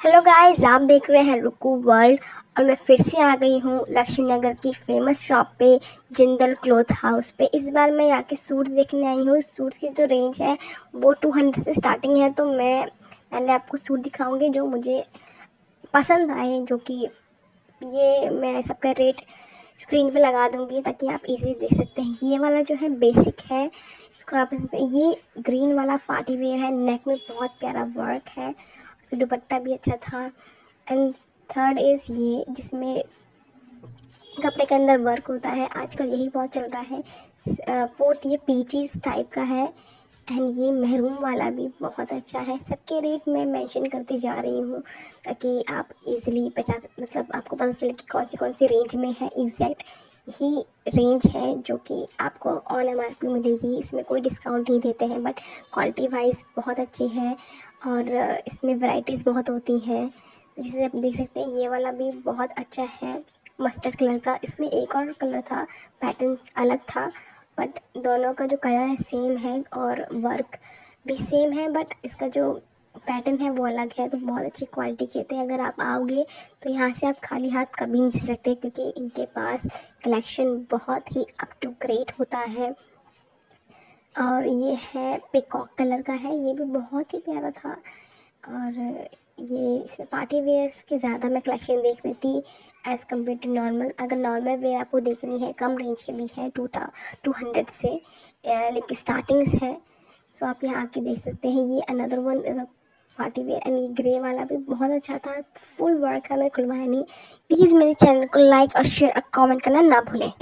Hello guys आप देख रहे हैं रुकू वर्ल्ड और मैं फिर से आ गई हूँ लक्ष्मी नगर की फ़ेमस शॉप पे, जिंदल क्लोथ हाउस पे। इस बार मैं यहाँ के सूट्स देखने आई हूँ। सूट्स की जो रेंज है, वो टू हंड्रेड से स्टार्टिंग है तो मैं पहले आपको सूट दिखाऊँगी जो मुझे पसंद आए, जो कि ये मैं सबका रेट स्क्रीन पे लगा दूँगी ताकि आप इजीली देख सकते हैं। ये वाला जो है बेसिक है इसको आप ये ग्रीन वाला पार्टी वेयर है। नेक में बहुत प्यारा वर्क है। उसका दुपट्टा भी अच्छा था। एंड थर्ड इज़ ये, जिसमें कपड़े के अंदर वर्क होता है। आजकल यही बहुत चल रहा है। फोर्थ ये पीचीज टाइप का है। एंड ये महरूम वाला भी बहुत अच्छा है। सबके रेट मैं मेंशन करती जा रही हूँ, ताकि आप इजीली पहचान मतलब आपको पता चले कि कौन सी कौन सी रेंज में है एग्जैक्ट ही रेंज है जो कि आपको ऑन एम आर पी मिलेगी। इसमें कोई डिस्काउंट नहीं देते हैं बट क्वालिटी वाइज बहुत अच्छी है और इसमें वैरायटीज़ बहुत होती हैं। जिसे आप देख सकते हैं, ये वाला भी बहुत अच्छा है मस्टर्ड कलर का। इसमें एक और कलर था पैटर्न अलग था बट दोनों का जो कलर है सेम है और वर्क भी सेम है बट इसका जो पैटर्न है, वो अलग है तो बहुत अच्छी क्वालिटी के थे। अगर आप आओगे तो यहाँ से आप खाली हाथ कभी नहीं जा सकते, क्योंकि इनके पास कलेक्शन बहुत ही अप टू ग्रेट होता है। और ये है पिकॉक कलर का है, ये भी बहुत ही प्यारा था। और ये इसमें पार्टी वेयर्स के ज़्यादा मैं कलेक्शन देख रही थी एज़ कंपेयर टू नॉर्मल अगर नॉर्मल वेयर आपको देखनी है, कम रेंज के भी है टू था टू हंड्रेड से लेकिन स्टार्टिंग्स है। सो आप यहाँ आके देख सकते हैं, ये another one party wear and ये ग्रे वाला भी बहुत अच्छा था। फुल वर्क का मैं खुलवाया नहीं। प्लीज़ मेरे चैनल को लाइक और शेयर और कमेंट करना ना भूलें।